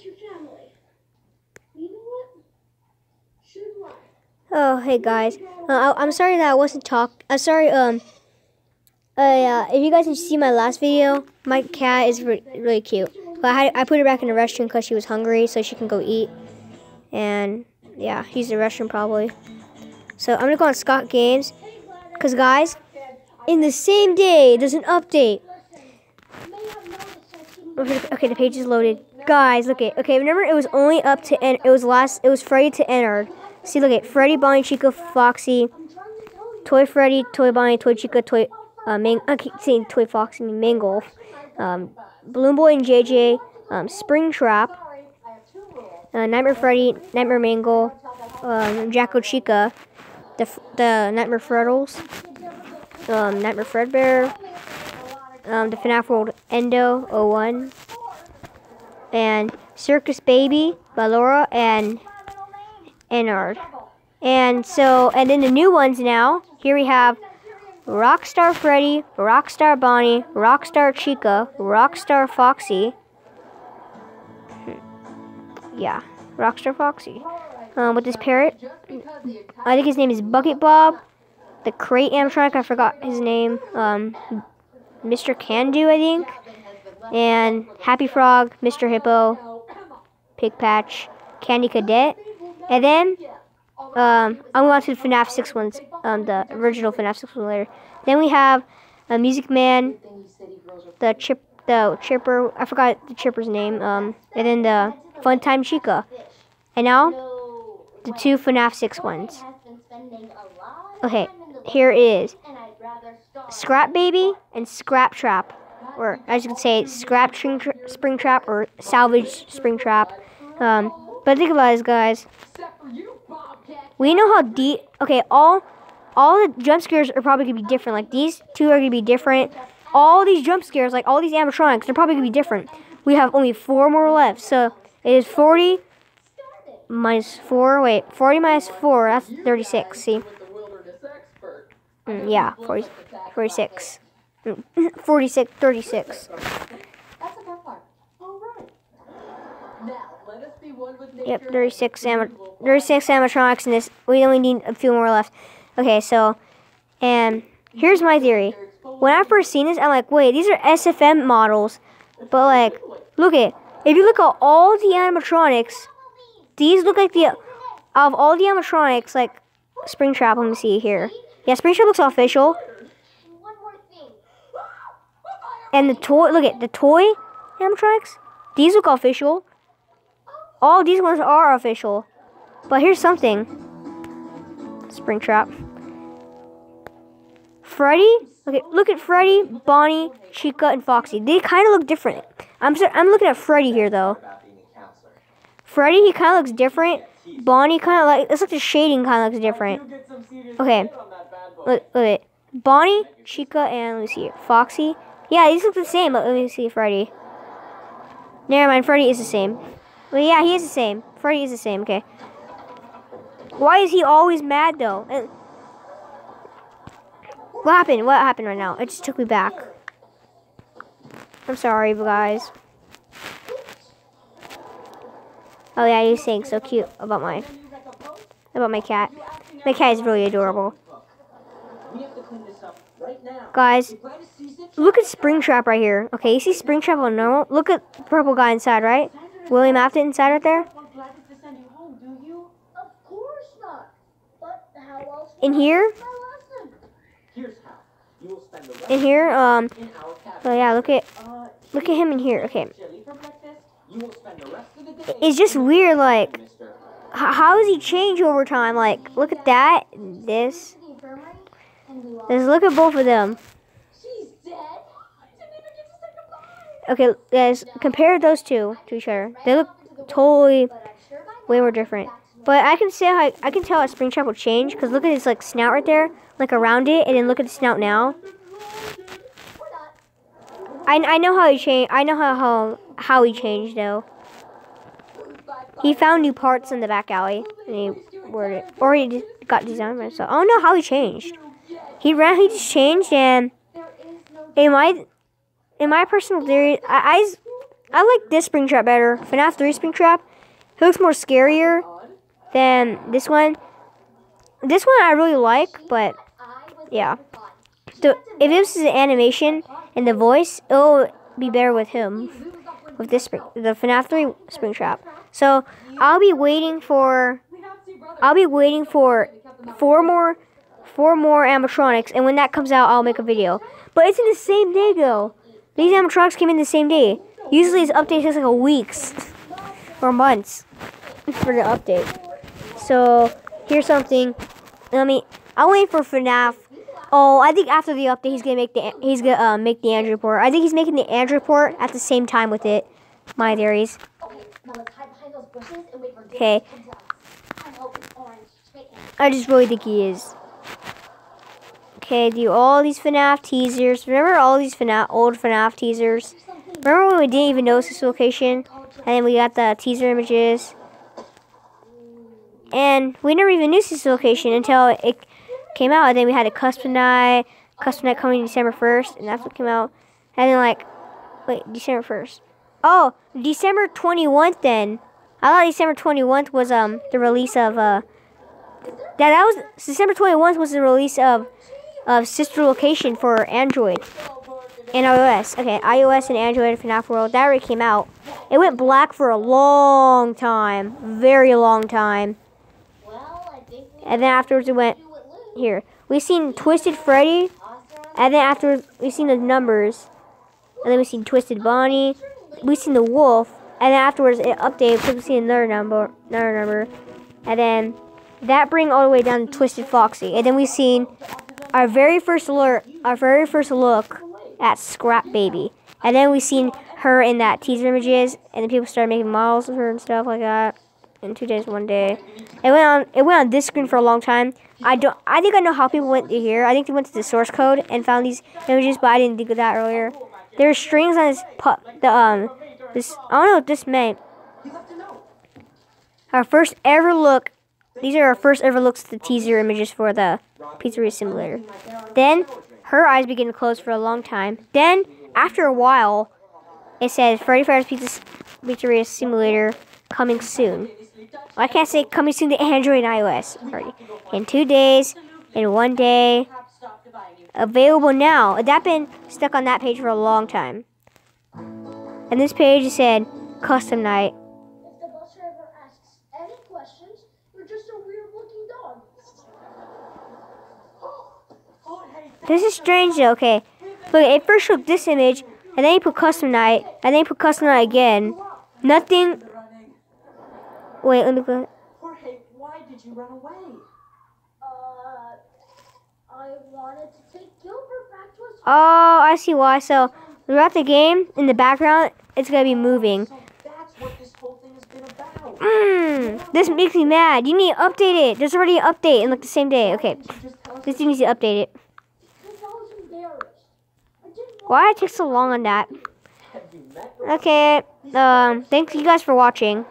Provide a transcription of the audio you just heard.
your family. You know what? Should. Oh, hey guys. Uh, I, I'm sorry that I wasn't talk. I'm sorry. Um. Uh, yeah. If you guys can see my last video, my cat is re- really cute. But I I put her back in the restroom because she was hungry, so she can go eat. And yeah, she's in the restroom probably. So I'm gonna go on Scott Games, cause guys, in the same day there's an update. You may have noticed I keep Okay, okay, the page is loaded. Guys, look at okay. Remember, it was only up to en- it was last. It was Freddy to Ennard. See, look at Freddy, Bonnie, Chica, Foxy. Toy Freddy, Toy Bonnie, Toy Chica, Toy uh, Mang. I keep saying Toy Foxy, Mangle, um, Balloon Boy and JJ, um, Spring Trap, uh, Nightmare Freddy, Nightmare Mangle, um, Jack-O-Chica, the the Nightmare Freddles, um, Nightmare Fredbear, um, the FNAF World Endo 01, and Circus Baby Ballora and Ennard. And so, and then the new ones now, here we have Rockstar Freddy, Rockstar Bonnie, Rockstar Chica, Rockstar Foxy. Yeah, Rockstar Foxy. Um, with this parrot. I think his name is Bucket Bob. The crate animatronic, I forgot his name. Um, Mr. Can-Do, I think. And Happy Frog, Mr. Hippo, Pig Patch, Candy Cadet. And then, um, I'm going to the FNAF 6 ones, um, the original FNAF 6 one later. Then we have a Music Man, the chip, the chipper, I forgot the chipper's name, um, and then the Funtime Chica. And now, the two FNAF 6 ones. Okay, here is. Scrap Baby and Scrap Trap. Or, as you can say, Scrap Spring, tra- spring Trap or Salvage Spring Trap. Um, but think about this, guys. We know how deep. Okay, all all the jump scares are probably gonna be different. Like these two are gonna be different. All these jump scares, like all these animatronics, they're probably gonna be different. We have only four more left, so it is forty minus four. Wait, forty minus four. That's thirty-six. See? Mm, yeah, 40, 46. Mm, 46, 36. That's the best part. All right. Now, let us be one with nature. Yep, 36 am- 36 animatronics in this. We only need a few more left. Okay, so, and here's my theory. When I first seen this, I'm like, wait, these are SFM models. But like, look at, if you look at all the animatronics, these look like the, of all the animatronics, like, Springtrap, let me see here. Yeah, Springtrap looks official. One more thing. And the toy, look at the toy animatronics. These look official. All these ones are official. But here's something. Springtrap. Freddy. Okay, look at Freddy, Bonnie, Chica, and Foxy. They kind of look different. I'm so, I'm looking at Freddy here though. Freddy, he kind of looks different. Bonnie kind of like it's like the shading kind of looks different. Okay, look, look at Bonnie, Chica, and let see, Foxy. Yeah, these look the same. Let me see, Freddy. Never mind, Freddy is the same. Well, yeah, he is the same. Freddy is the same. Okay. Why is he always mad though? Uh, What happened? What happened right now? It just took me back. I'm sorry, guys. Oh yeah, he's saying so cute about my about my cat. My cat is really adorable. Guys, look at Springtrap right here. Okay, you see Springtrap on normal? Look at the purple guy inside, right? William Afton inside right there. How In here? how. In here, um, oh yeah, look at look at him in here. Okay, it's just weird. Like, Mister. how does he change over time? Like, look at that, this. Infirmary? And we lost. Just look at both of them. She's dead? I didn't even get to say goodbye. Okay, guys, compare those two to each other. They look totally But I'm sure my way more different. But I can see how I can tell how Springtrap will change because look at his like snout right there, like around it, and then look at the snout now. I, I know how he changed. I know how, how how he changed though. He found new parts in the back alley and he worded it, or he got designed by himself. I don't know how he changed. He ran. He just changed, and There is no in my in my personal theory, I I like this Springtrap better. FNAF 3 Springtrap. It looks more scarier than this one. This one I really like, but yeah. So if this is an animation and the voice, it'll be better with him. With this spring, the FNAF 3 Springtrap. So I'll be waiting for I'll be waiting for four more four more animatronics and when that comes out I'll make a video. But it's in the same day though. These animatronics came in the same day. Usually this update takes like a weeks or months for the update. So here's something. Let me I'll wait for FNAF. Oh, I think after the update he's gonna make the he's gonna uh, make the Android port. I think he's making the Android port at the same time with it. My theories. Okay. I just really think he is. Okay, do all these FNAF teasers. Remember all these FNAF old FNAF teasers? Remember when we didn't even notice this location? And then we got the teaser images. And we never even knew this location until it came out. And then we had a custom night. Custom night coming December 1st. And that's what came out. And then, like, wait, December 1st. Oh, December 21st then. I thought December 21st was um the release of, uh, that, that was, December 21st was the release of, of Sister Location for Android and iOS. Okay, iOS and Android FNAF World. That already came out. It went black for a long time. Very long time. And then afterwards it went here. We seen Twisted Freddy. And then afterwards we seen the numbers. And then we seen Twisted Bonnie. We seen the wolf. And then afterwards it updated because we seen another number another number. And then that bring all the way down to Twisted Foxy. And then we seen our very first alert our very first look at Scrap Baby. And then we seen her in that teaser images and then people started making models of her and stuff like that. In two days, one day. It went on it went on this screen for a long time. I don't I think I know how people went to here. I think they went to the source code and found these images, but I didn't think of that earlier. There's strings on this pu- the um this I don't know what this meant. Our first ever look these are our first ever looks at the teaser images for the Pizzeria Simulator. Then her eyes begin to close for a long time. Then after a while it says Freddy Fazbear's Pizza Pizzeria Simulator coming soon. Well, I can't say coming soon to Android and iOS already. In two days, in one day, available now. That been stuck on that page for a long time. And this page said custom night. If the bus driver asks any questions, you're just a weird looking dog. Oh, hey, This is strange though, okay. Look, it first showed this image, and then you put custom night, and then you put custom night again. Nothing. Wait, let me go. Jorge, why did you run away? Uh, I wanted to take Gilbert back to his Oh, I see why. So throughout the game, in the background, it's gonna be moving. So that's what this whole thing has been about. Mmm, this makes me mad. You need to update it. There's already an update in like the same day. Okay, Did you just tell us this needs to update it. Because I was embarrassed. I Why it take so long on that? Okay, um, thanks you guys for watching.